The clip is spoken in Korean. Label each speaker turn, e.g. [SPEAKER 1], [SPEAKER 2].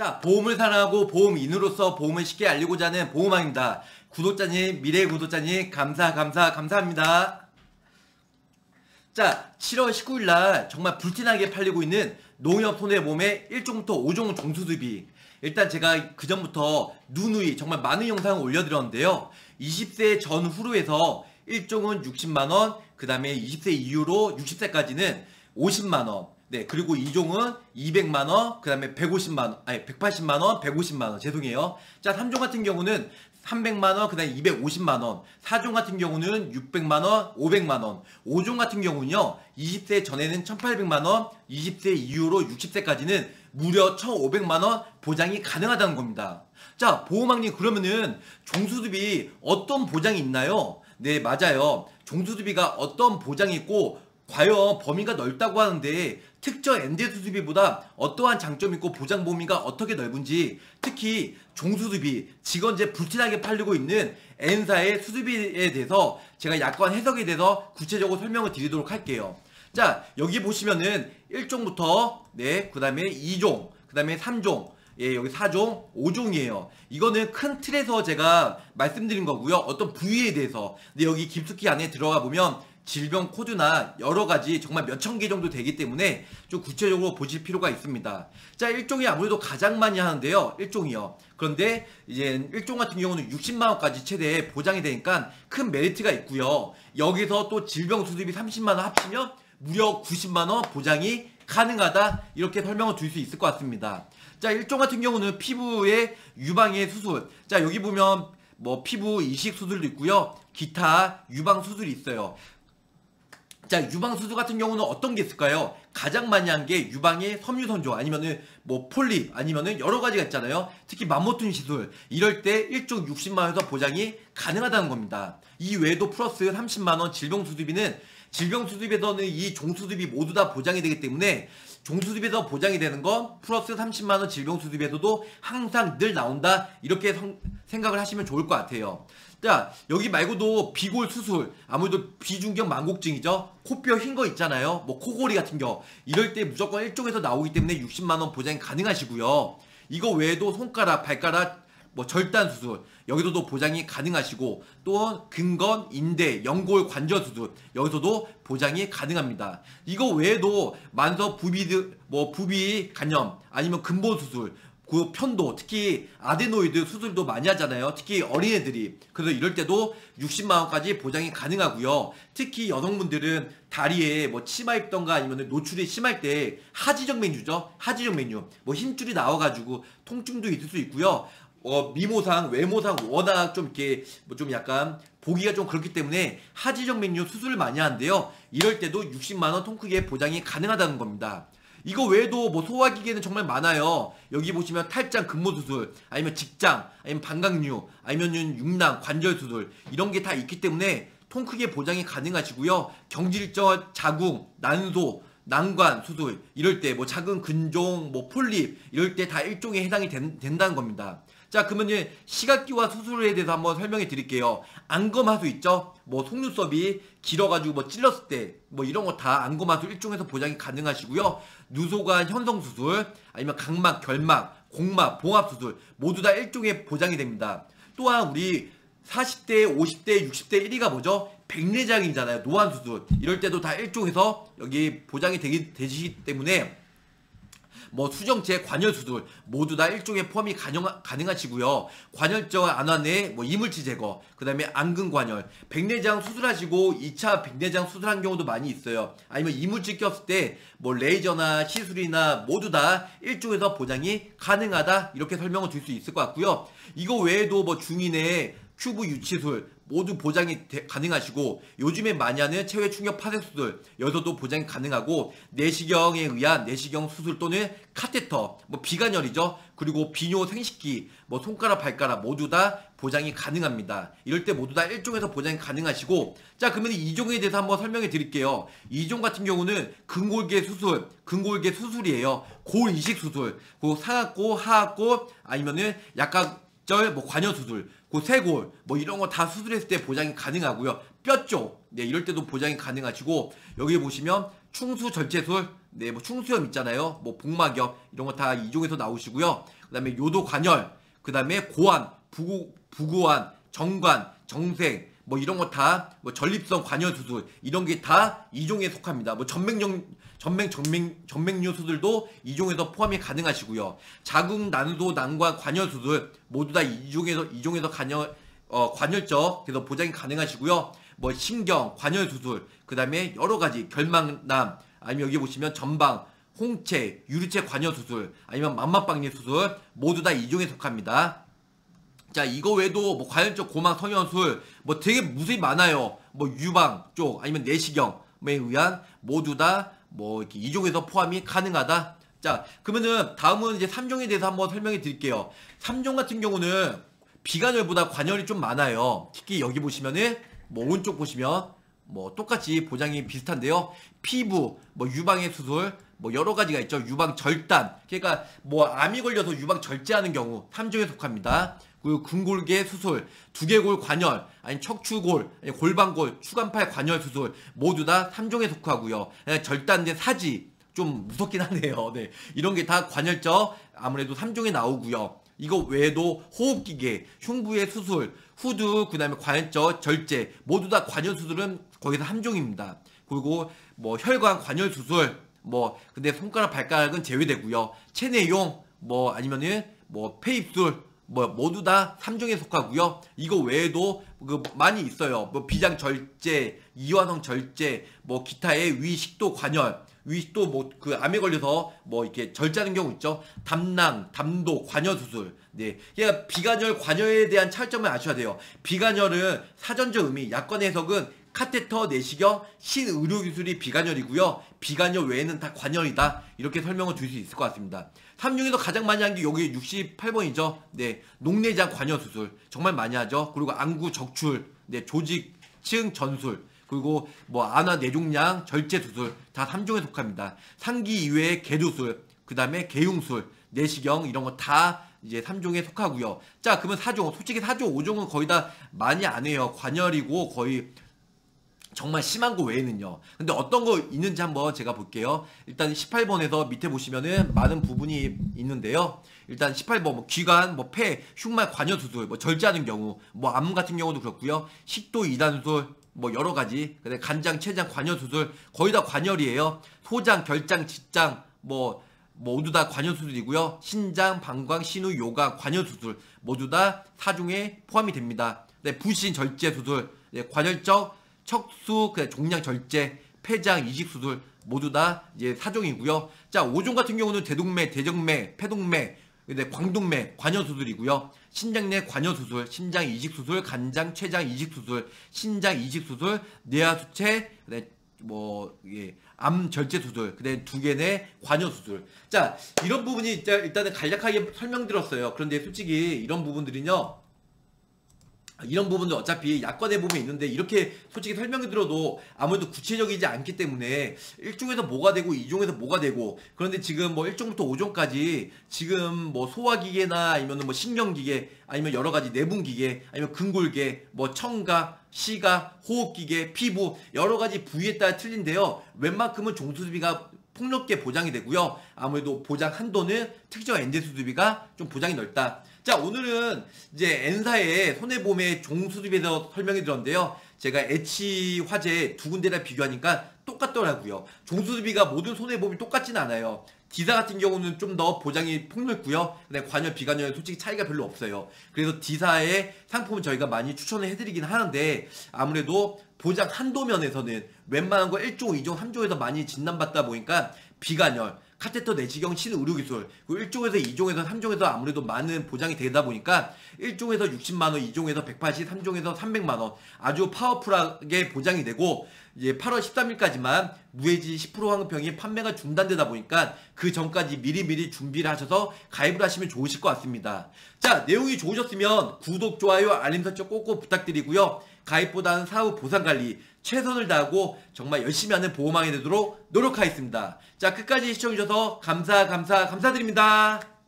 [SPEAKER 1] 자, 보험을 사랑하고 보험인으로서 보험을 쉽게 알리고자 하는 보험왕입니다. 구독자님, 미래 구독자님, 감사, 감사, 감사합니다. 자, 7월 19일 날 정말 불티나게 팔리고 있는 농협 손해보험의 1종부터 5종 종수수비. 일단 제가 그 전부터 누누이 정말 많은 영상을 올려드렸는데요. 20세 전후로해서 1종은 60만원, 그 다음에 20세 이후로 60세까지는 50만원, 네, 그리고 2종은 200만 원, 그 다음에 150만 원, 아니, 180만 원, 150만 원, 죄송해요. 자, 3종 같은 경우는 300만 원, 그 다음에 250만 원, 4종 같은 경우는 600만 원, 500만 원, 5종 같은 경우는요, 20세 전에는 1800만 원, 20세 이후로 60세까지는 무려 1500만 원 보장이 가능하다는 겁니다. 자, 보호망님, 그러면은 종수술비 어떤 보장이 있나요? 네, 맞아요. 종수술비가 어떤 보장이 있고, 과연 범위가 넓다고 하는데 특정 N대 수술비보다 어떠한 장점이 있고 보장 범위가 어떻게 넓은지 특히 종수술비 현재 불티나게 팔리고 있는 N사의 수술비에 대해서 제가 약관 해석에 대해서 구체적으로 설명을 드리도록 할게요. 자 여기 보시면은 1종부터 네 그 다음에 2종 그 다음에 3종 예, 여기 4종, 5종이에요. 이거는 큰 틀에서 제가 말씀드린 거고요. 어떤 부위에 대해서. 근데 여기 깊숙이 안에 들어가 보면 질병 코드나 여러 가지 정말 몇 천 개 정도 되기 때문에 좀 구체적으로 보실 필요가 있습니다. 자, 일종이 아무래도 가장 많이 하는데요. 일종이요. 그런데 이제 일종 같은 경우는 60만 원까지 최대 보장이 되니까 큰 메리트가 있고요. 여기서 또 질병 수습이 30만 원 합치면 무려 90만 원 보장이 가능하다 이렇게 설명을 드릴 수 있을 것 같습니다. 자, 일종 같은 경우는 피부의 유방의 수술. 자, 여기 보면 뭐 피부 이식 수술도 있고요. 기타 유방 수술이 있어요. 자, 유방 수술 같은 경우는 어떤 게 있을까요? 가장 많이 한 게 유방의 섬유선종 아니면은 뭐 폴립 아니면은 여러 가지가 있잖아요. 특히 맘모톰 시술 이럴 때 1종 60만 원에서 보장이 가능하다는 겁니다. 이 외에도 플러스 30만 원 질병 수술비는 질병 수술비에서는 이 종수술비 모두 다 보장이 되기 때문에 종수술비에서 보장이 되는 건 플러스 30만 원 질병 수술비에서도 항상 늘 나온다 이렇게 성, 생각을 하시면 좋을 것 같아요. 자 여기 말고도 비골 수술 아무래도 비중경 망곡증이죠. 코뼈 흰 거 있잖아요. 뭐 코골이 같은 경 이럴 때 무조건 일종에서 나오기 때문에 60만원 보장이 가능하시고요. 이거 외에도 손가락 발가락 뭐 절단 수술 여기서도 보장이 가능하시고 또 근건 인대 연골 관절 수술 여기서도 보장이 가능합니다. 이거 외에도 만성 부비 뭐 부비 간염 아니면 근본 수술 그 편도 특히 아데노이드 수술도 많이 하잖아요. 특히 어린애들이 그래서 이럴 때도 60만 원까지 보장이 가능하고요. 특히 여성분들은 다리에 뭐 치마 입던가 아니면 노출이 심할 때 하지적 메뉴죠. 하지적 메뉴 뭐 힘줄이 나와가지고 통증도 있을 수 있고요. 어, 미모상, 외모상 워낙 좀 이렇게 뭐 좀 약간 보기가 좀 그렇기 때문에 하지적 메뉴 수술을 많이 하는데요. 이럴 때도 60만원 통크기에 보장이 가능하다는 겁니다. 이거 외에도 뭐 소화기계는 정말 많아요. 여기 보시면 탈장 근무 수술, 아니면 직장, 아니면 방광류, 아니면 육낭, 관절 수술 이런 게 다 있기 때문에 통 크게 보장이 가능하시고요. 경질적 자궁, 난소, 난관 수술 이럴 때 뭐 작은 근종, 뭐 폴립 이럴 때 다 일종에 해당이 된, 다는 겁니다. 자 그러면 이제 시각기와 수술에 대해서 한번 설명해 드릴게요. 안검하수 있죠? 뭐 속눈썹이 길어가지고 뭐 찔렀을 때 뭐 이런 거 다 안검하수 일종에서 보장이 가능하시고요. 누소관 현성 수술 아니면 각막, 결막, 공막, 봉합 수술 모두 다 일종의 보장이 됩니다. 또한 우리 40대, 50대, 60대 1위가 뭐죠? 백내장이잖아요. 노안 수술. 이럴 때도 다 일종에서 여기 보장이 되기, 되시기 때문에 뭐 수정체 관열 수술 모두 다 일종의 포함이 가능, 가능하시고요. 관열적 안환의 뭐 이물질 제거, 그 다음에 안근 관열, 백내장 수술하시고 2차 백내장 수술한 경우도 많이 있어요. 아니면 이물질 꼈을 때 뭐 레이저나 시술이나 모두 다 일종에서 보장이 가능하다 이렇게 설명을 드릴 수 있을 것 같고요. 이거 외에도 뭐 중이 내 튜브 유치술 모두 보장이 되, 가능하시고 요즘에 많이 하는 체외 충격 파쇄 수술 여기서도 보장이 가능하고 내시경에 의한 내시경 수술 또는 카테터 뭐 비관혈이죠. 그리고 비뇨 생식기 뭐 손가락 발가락 모두 다 보장이 가능합니다. 이럴 때 모두 다 1종에서 보장이 가능하시고 자 그러면 2종에 대해서 한번 설명해 드릴게요. 2종 같은 경우는 근골계 수술 근골계 수술이에요. 골 이식 수술 그 상악고 하악고 아니면은 약간 뭐 관여 수술 그 쇄골 뭐 이런 거 다 수술했을 때 보장이 가능하고요. 뼈 쪽, 네, 이럴 때도 보장이 가능하시고 여기 보시면 충수 절제술 네, 뭐 충수염 있잖아요. 뭐 복막염 이런 거 다 이종에서 나오시고요. 그다음에 요도 관열, 그다음에 고환, 부고 부고환, 정관, 정생 뭐 이런 거 다 뭐 전립선 관여 수술 이런 게 다 이종에 속합니다. 뭐 전맹정 전맹 전맹 전맹류 수술도 이종에서 포함이 가능하시고요. 자궁 난소 난관 관여 수술 모두 다 이종에서 이종에서 관여 어, 관열적 그래서 보장이 가능하시고요. 뭐 신경 관열 수술 그다음에 여러 가지 결막남 아니면 여기 보시면 전방 홍채 유리체 관여 수술 아니면 만막박리 수술 모두 다 이종에 속합니다. 자 이거 외에도 뭐 관련적 고막 성형술 뭐 되게 무수히 많아요. 뭐 유방 쪽 아니면 내시경에 의한 모두 다 뭐 이렇게 이종에서 포함이 가능하다. 자 그러면은 다음은 이제 3종에 대해서 한번 설명해 드릴게요. 3종 같은 경우는 비관열보다 관열이 좀 많아요. 특히 여기 보시면은 뭐 오른쪽 보시면 뭐 똑같이 보장이 비슷한데요. 피부 뭐 유방의 수술 뭐 여러 가지가 있죠. 유방 절단. 그러니까 뭐 암이 걸려서 유방 절제하는 경우 3종에 속합니다 그리고 궁골계 수술, 두개골 관열, 아니 척추골, 아니 골반골, 추간팔 관열 수술 모두 다 3종에 속하고요. 예, 절단된 사지 좀 무섭긴 하네요. 네. 이런 게 다 관열적 아무래도 3종에 나오고요. 이거 외에도 호흡기계, 흉부의 수술, 후두, 그 다음에 관열적 절제 모두 다 관열 수술은 거기서 3종입니다. 그리고 뭐 혈관 관열 수술, 뭐 근데 손가락 발가락은 제외되고요. 체내용 뭐 아니면은 뭐 폐입술 뭐 모두 다 3종에 속하고요. 이거 외에도 그 많이 있어요. 뭐 비장 절제, 이완성 절제, 뭐 기타의 위식도 관열, 위식도 뭐 그 암에 걸려서 뭐 이렇게 절제하는 경우 있죠. 담낭, 담도, 관여 수술. 네. 그러니까 비관열, 관여에 대한 차이점을 아셔야 돼요. 비관열은 사전적 의미, 약관 해석은 카테터 내시경 신의료기술이 비관열이고요. 비관열 외에는 다 관열이다. 이렇게 설명을 드릴 수 있을 것 같습니다. 3중에서 가장 많이 한 게 여기 68번이죠. 네. 녹내장 관여 수술. 정말 많이 하죠. 그리고 안구 적출, 네, 조직층 전술. 그리고 뭐 안화 뇌종양 절제 수술 다 3종에 속합니다. 상기 이외의 개도술, 그 다음에 개흉술, 내시경 이런 거 다 이제 3종에 속하고요. 자, 그러면 4종. 솔직히 4종, 5종은 거의 다 많이 안 해요. 관열이고 거의 정말 심한 거 외에는요. 근데 어떤 거 있는지 한번 제가 볼게요. 일단 18번에서 밑에 보시면은 많은 부분이 있는데요. 일단 18번 뭐 귀간, 뭐 폐, 흉말 관여 수술, 뭐 절제하는 경우, 뭐 암 같은 경우도 그렇고요. 식도 이단술, 뭐 여러 가지. 근데 간장, 췌장 관여 수술 거의 다 관열이에요. 소장, 결장, 직장, 뭐 모두 다 관여 수술이고요. 신장, 방광, 신우, 요가, 관여 수술 모두 다 사중에 포함이 됩니다. 네, 부신 절제 수술, 네, 관열적 척수, 그 종양 절제, 폐장, 이식 수술 모두 다 이제 사종이고요. 자, 5종 같은 경우는 대동맥, 대정맥, 폐동맥, 근데 광동맥 관여 수술이고요. 신장 내 관여 수술, 신장 이식 수술, 간장 췌장 이식 수술, 신장 이식 수술, 뇌하 수체, 뭐 예, 암 절제 수술, 그다음에 두개 내 관여 수술. 자, 이런 부분이 일단은 간략하게 설명드렸어요. 그런데 솔직히 이런 부분들은요. 이런 부분도 어차피 약관에 보면 있는데 이렇게 솔직히 설명해 들어도 아무래도 구체적이지 않기 때문에 1종에서 뭐가 되고 2종에서 뭐가 되고 그런데 지금 뭐 1종부터 5종까지 지금 뭐 소화기계나 아니면 뭐 신경기계 아니면 여러 가지 내분기계 아니면 근골계 뭐 청각 시각 호흡기계 피부 여러 가지 부위에 따라 틀린데요. 웬만큼은 종수수비가 폭넓게 보장이 되고요 아무래도 보장 한도는 특정 엔제 수수비가 좀 보장이 넓다 자 오늘은 이제 N사의 손해보험의 종수습에서 설명해 드렸는데요. 제가 H 화재 두 군데를 비교하니까 똑같더라고요. 종수습비가 모든 손해보험이 똑같진 않아요. D사 같은 경우는 좀 더 보장이 폭넓고요. 근데 관여, 비관여는 솔직히 차이가 별로 없어요. 그래서 D사의 상품은 저희가 많이 추천을 해드리긴 하는데 아무래도 보장 한도 면에서는 웬만한 거 1종, 2종, 3종에서 많이 진단받다 보니까 비관열, 카테터 내시경 신 의료 기술 그 1종에서 2종에서 3종에서 아무래도 많은 보장이 되다 보니까 1종에서 60만 원 2종에서 180 3종에서 300만 원 아주 파워풀하게 보장이 되고 이제 8월 13일까지만 무해지 10% 환급형이 판매가 중단되다 보니까 그 전까지 미리미리 준비를 하셔서 가입을 하시면 좋으실 것 같습니다. 자 내용이 좋으셨으면 구독, 좋아요, 알림 설정 꼭꼭 부탁드리고요. 가입보다는 사후 보상관리 최선을 다하고 정말 열심히 하는 보호망이 되도록 노력하겠습니다. 자 끝까지 시청해주셔서 감사 감사 감사드립니다.